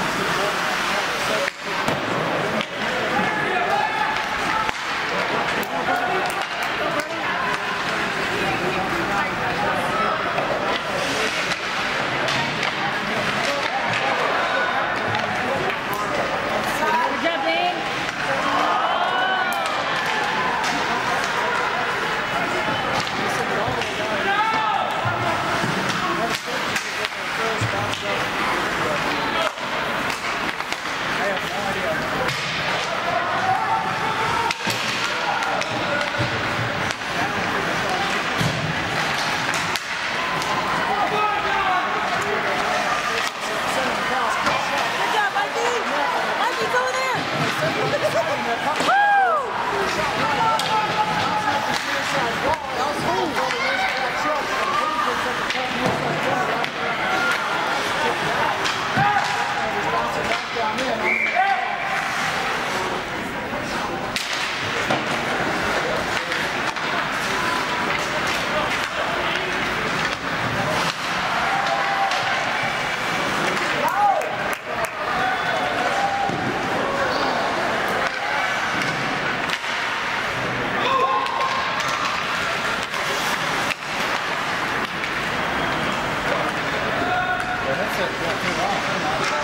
Good Yeah, yeah, yeah.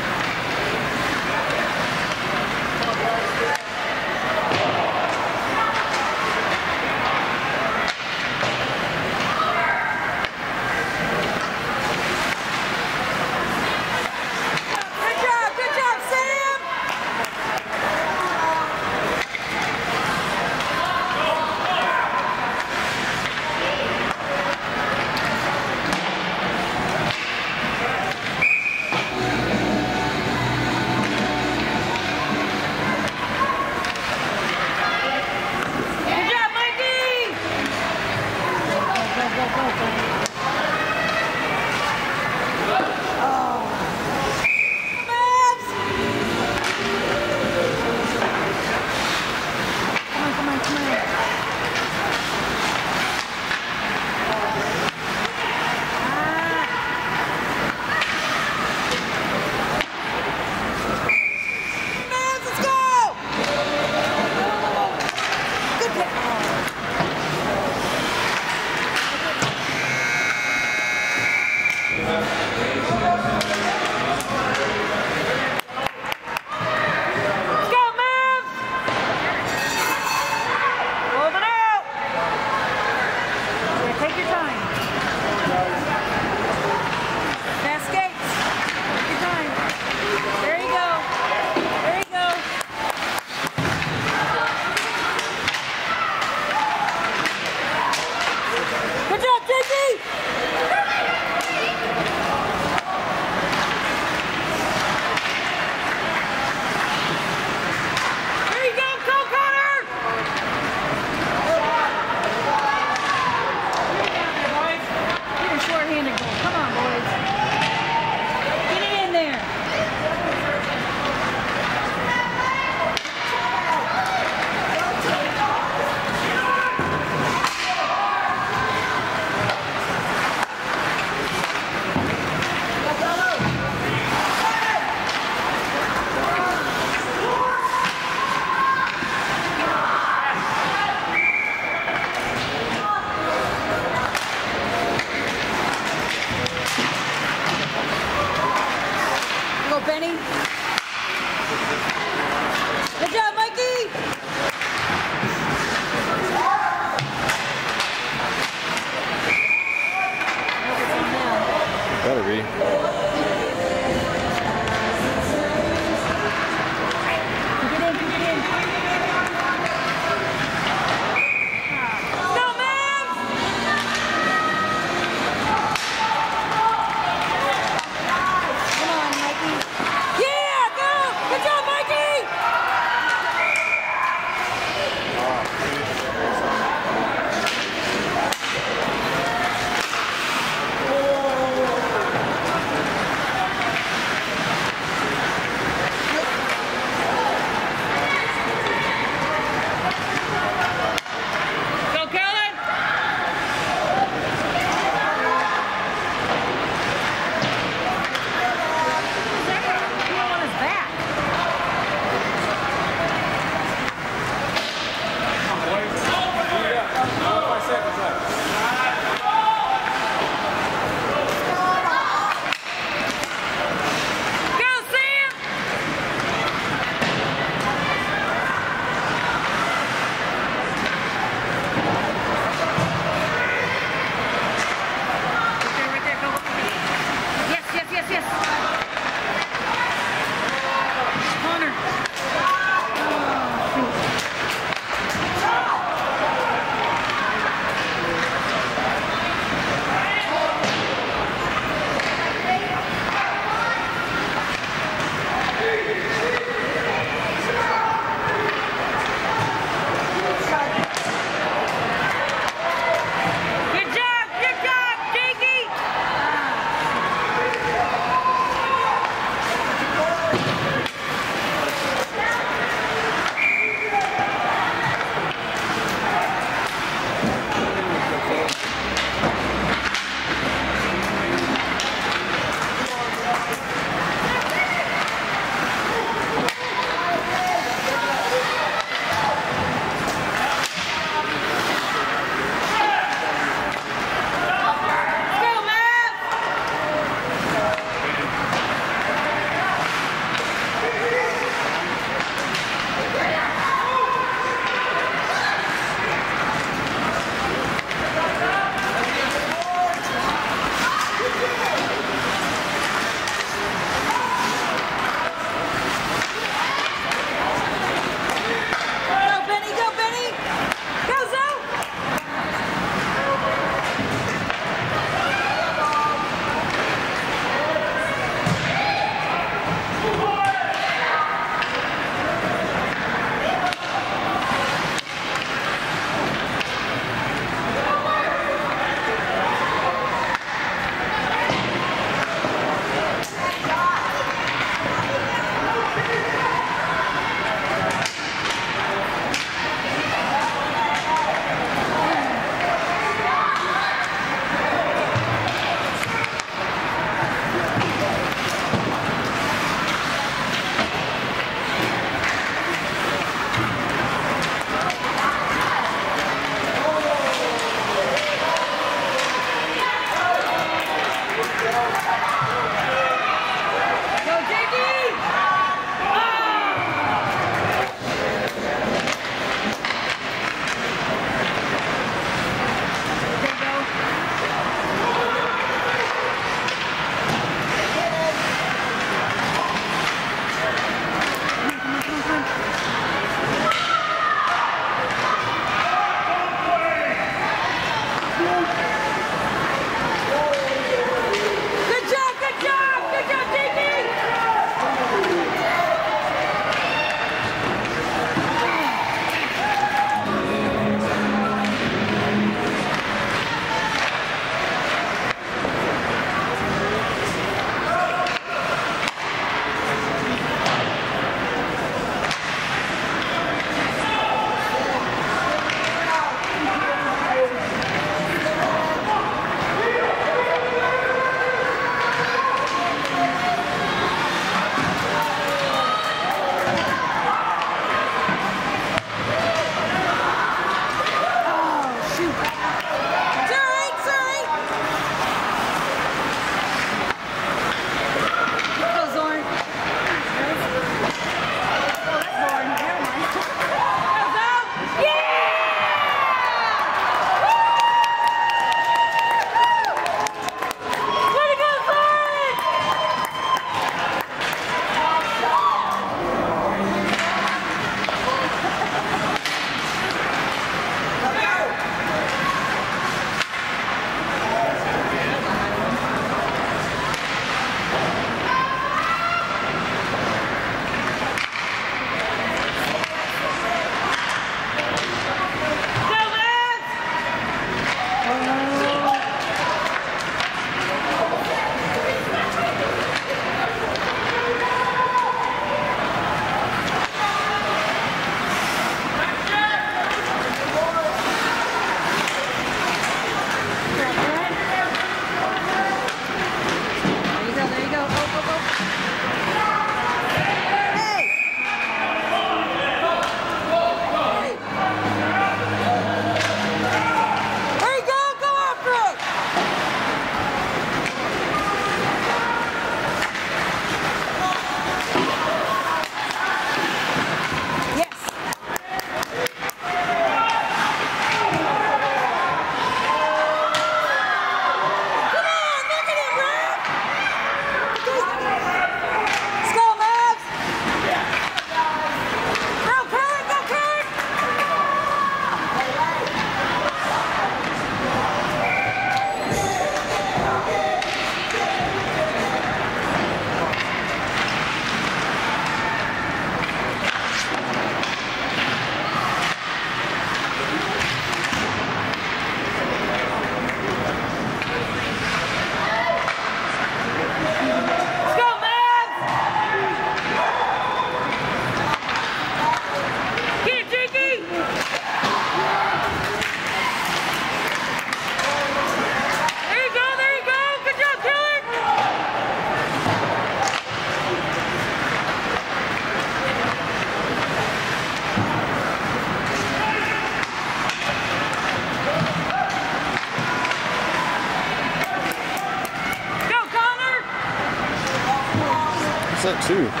Too.